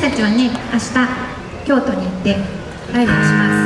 たちはね明日京都に行ってライブをします。